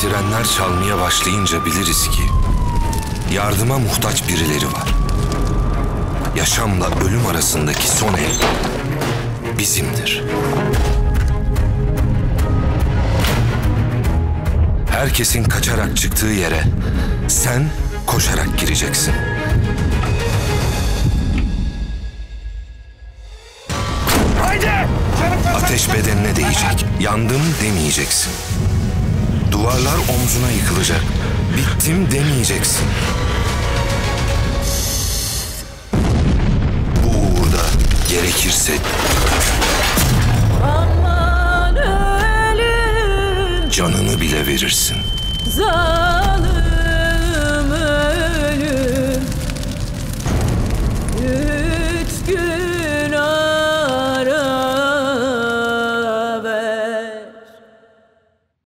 Sirenler çalmaya başlayınca biliriz ki yardıma muhtaç birileri var. Yaşamla ölüm arasındaki son el bizimdir. Herkesin kaçarak çıktığı yere sen koşarak gireceksin. Ateş bedenine değecek. Yandım demeyeceksin. Duvarlar omzuna yıkılacak. Bittim demeyeceksin. Bu uğurda gerekirse Aman ölüm canını bile verirsin. zalim